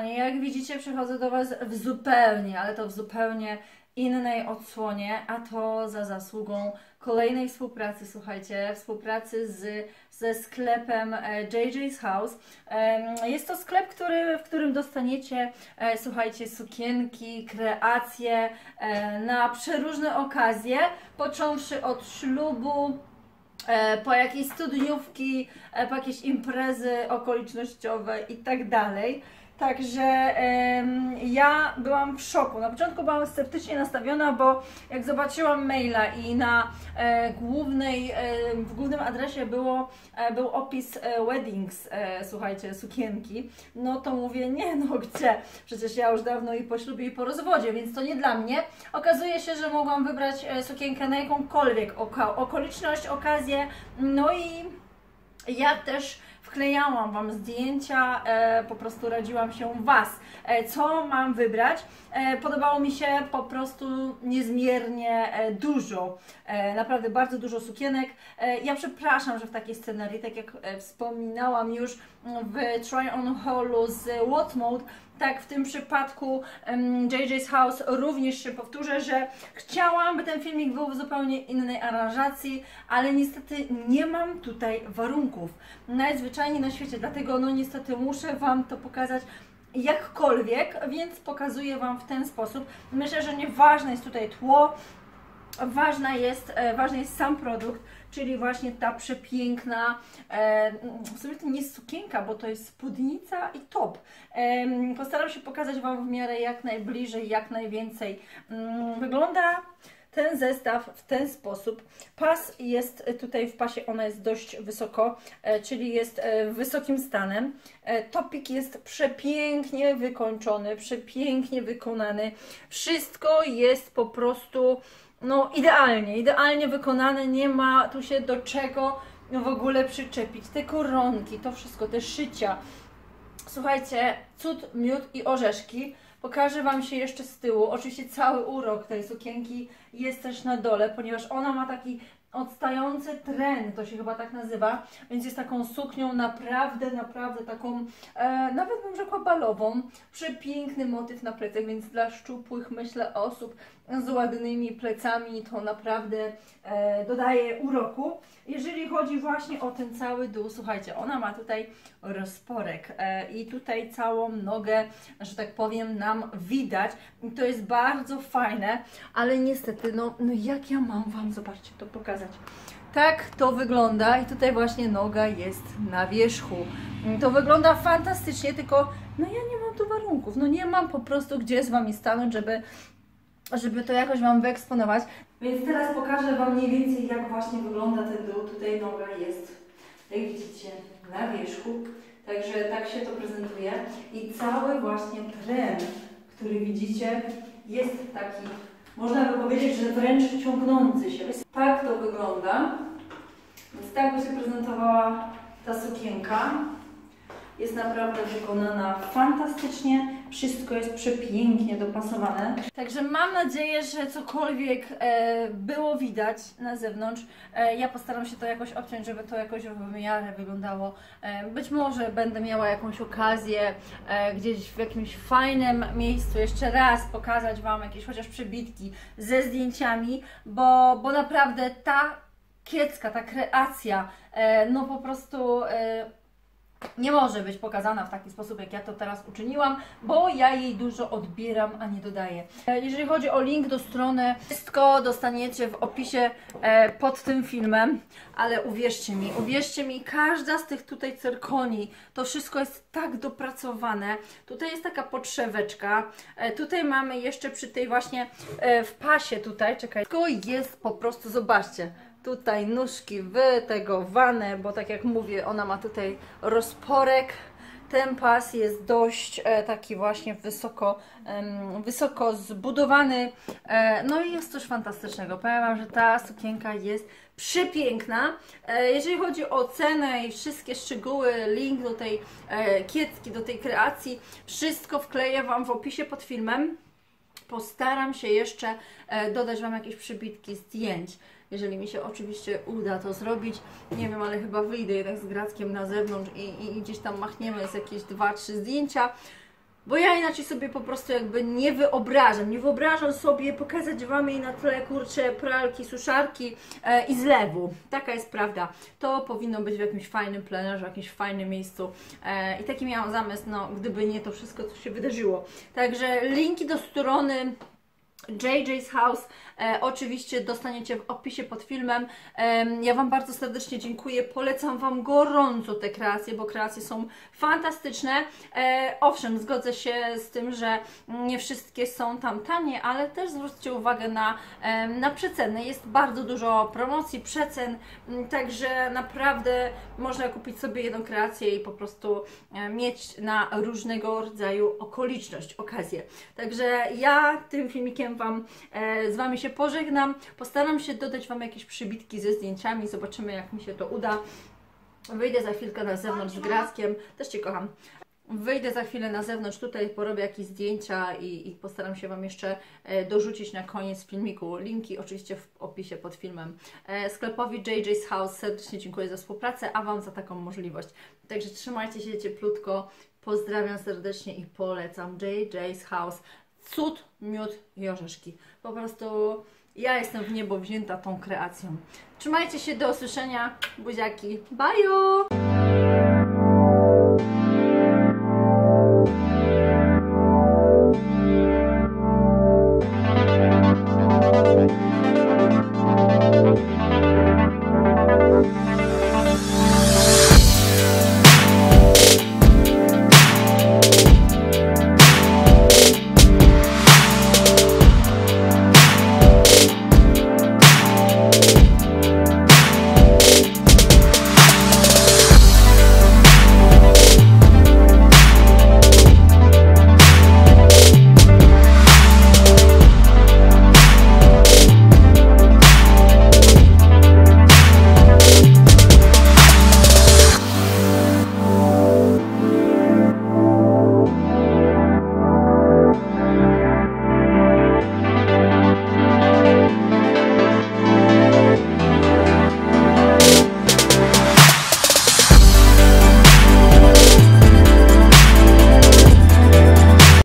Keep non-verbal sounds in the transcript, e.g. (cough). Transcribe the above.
kochani, jak widzicie przychodzę do Was w zupełnie, ale to w zupełnie innej odsłonie, a to za zasługą kolejnej współpracy, słuchajcie, współpracy z, ze sklepem e, JJ's House. Jest to sklep, który, w którym dostaniecie, e, słuchajcie, sukienki, kreacje e, na przeróżne okazje, począwszy od ślubu, po jakieś studniówki, po jakieś imprezy okolicznościowe i tak dalej. Także ja byłam w szoku. Na początku byłam sceptycznie nastawiona, bo jak zobaczyłam maila i na e, głównej, e, w głównym adresie było, e, był opis e, weddings, e, słuchajcie, sukienki, no to mówię, nie no (laughs) gdzie? Przecież ja już dawno i po ślubie i po rozwodzie, więc to nie dla mnie. Okazuje się, że mogłam wybrać e, sukienkę na jakąkolwiek okoliczność, okazję, no i ja też wklejałam Wam zdjęcia, e, po prostu radziłam się Was, e, co mam wybrać. E, podobało mi się po prostu niezmiernie e, dużo, e, naprawdę bardzo dużo sukienek. E, ja przepraszam, że w takiej scenarii, tak jak wspominałam już w Try On Hallu z What Mode, tak w tym przypadku em, JJ's House również się powtórzę, że chciałam, by ten filmik był w zupełnie innej aranżacji, ale niestety nie mam tutaj warunków. Najzwyczajniej na świecie, dlatego no niestety muszę Wam to pokazać jakkolwiek, więc pokazuję Wam w ten sposób. Myślę, że nieważne jest tutaj tło, ważna jest, e, ważny jest sam produkt, czyli właśnie ta przepiękna, e, w sumie to nie jest sukienka, bo to jest spódnica i top. Postaram się pokazać Wam w miarę jak najbliżej, jak najwięcej. Mm, Wygląda ten zestaw w ten sposób. Pas jest tutaj w pasie, ona jest dość wysoko, e, czyli jest e, wysokim stanem. E, Topik jest przepięknie wykończony, przepięknie wykonany. Wszystko jest po prostu no idealnie, idealnie wykonane, nie ma tu się do czego w ogóle przyczepić. Te koronki, to wszystko, te szycia. Słuchajcie, cud, miód i orzeszki. Pokażę Wam się jeszcze z tyłu. Oczywiście cały urok tej sukienki jest też na dole, ponieważ ona ma taki odstający tren, to się chyba tak nazywa, więc jest taką suknią naprawdę, naprawdę taką, e, nawet bym rzekła balową. Przepiękny motyw na plecach, więc dla szczupłych, myślę, osób z ładnymi plecami to naprawdę e, dodaje uroku. Jeżeli chodzi właśnie o ten cały dół, słuchajcie, ona ma tutaj rozporek e, i tutaj całą nogę, że tak powiem, nam widać. To jest bardzo fajne, ale niestety, no, no jak ja mam Wam, zobaczcie, to pokazać. Tak to wygląda i tutaj właśnie noga jest na wierzchu. To wygląda fantastycznie, tylko no ja nie mam tu warunków, no nie mam po prostu gdzie z Wami stanąć, żeby żeby to jakoś Wam wyeksponować. Więc teraz pokażę Wam mniej więcej, jak właśnie wygląda ten dół. Tutaj noga jest, jak widzicie, na wierzchu. Także tak się to prezentuje. I cały właśnie tren, który widzicie, jest taki, można by powiedzieć, że wręcz ciągnący się. Tak to wygląda. Więc tak by się prezentowała ta sukienka. Jest naprawdę wykonana fantastycznie. Wszystko jest przepięknie dopasowane. Także mam nadzieję, że cokolwiek e, było widać na zewnątrz. E, ja postaram się to jakoś obciąć, żeby to jakoś w miarę wyglądało. E, być może będę miała jakąś okazję e, gdzieś w jakimś fajnym miejscu jeszcze raz pokazać Wam jakieś chociaż przebitki ze zdjęciami, bo, bo naprawdę ta kiecka, ta kreacja, e, no po prostu e, nie może być pokazana w taki sposób, jak ja to teraz uczyniłam, bo ja jej dużo odbieram, a nie dodaję. E, Jeżeli chodzi o link do strony, wszystko dostaniecie w opisie e, pod tym filmem, ale uwierzcie mi, uwierzcie mi, każda z tych tutaj cyrkoni, to wszystko jest tak dopracowane. Tutaj jest taka podszeweczka, e, tutaj mamy jeszcze przy tej właśnie w pasie tutaj, czekaj, wszystko jest po prostu, zobaczcie, tutaj nóżki wytegowane, bo tak jak mówię, ona ma tutaj rozporek. Ten pas jest dość e, taki właśnie wysoko, wysoko zbudowany. E, no i jest coś fantastycznego. Powiem Wam, że ta sukienka jest przepiękna. E, jeżeli chodzi o cenę i wszystkie szczegóły, link do tej e, kiecki, do tej kreacji, wszystko wkleję Wam w opisie pod filmem. Postaram się jeszcze dodać Wam jakieś przybitki zdjęć. Jeżeli mi się oczywiście uda to zrobić, nie wiem, ale chyba wyjdę jednak z Grackiem na zewnątrz i, i, gdzieś tam machniemy z jakieś dwa, trzy zdjęcia. Bo ja inaczej sobie po prostu jakby nie wyobrażam. Nie wyobrażam sobie pokazać Wam jej na tle kurcze pralki, suszarki e, i zlewu. Taka jest prawda. To powinno być w jakimś fajnym plenerze, w jakimś fajnym miejscu. E, I taki miałam zamysł, no gdyby nie to wszystko, co się wydarzyło. Także linki do strony JJ's House e, oczywiście dostaniecie w opisie pod filmem. E, ja Wam bardzo serdecznie dziękuję. Polecam Wam gorąco te kreacje, bo kreacje są fantastyczne. E, owszem, zgodzę się z tym, że nie wszystkie są tam tanie, ale też zwróćcie uwagę na, e, na przeceny. Jest bardzo dużo promocji, przecen, także naprawdę można kupić sobie jedną kreację i po prostu e, mieć na różnego rodzaju okoliczność, okazję. Także ja tym filmikiem Wam, e, z Wami się pożegnam. Postaram się dodać Wam jakieś przybitki ze zdjęciami, zobaczymy jak mi się to uda. Wyjdę za chwilkę na zewnątrz z Grackiem, też Cię kocham. Wyjdę za chwilę na zewnątrz, tutaj porobię jakieś zdjęcia i, i postaram się Wam jeszcze e, dorzucić na koniec filmiku. Linki oczywiście w opisie pod filmem. E, sklepowi JJ's House serdecznie dziękuję za współpracę, a Wam za taką możliwość. Także trzymajcie się cieplutko. Pozdrawiam serdecznie i polecam JJ's House. Cud, miód i orzeszki. Po prostu ja jestem w niebo wzięta tą kreacją. Trzymajcie się, do usłyszenia. Buziaki. Bye!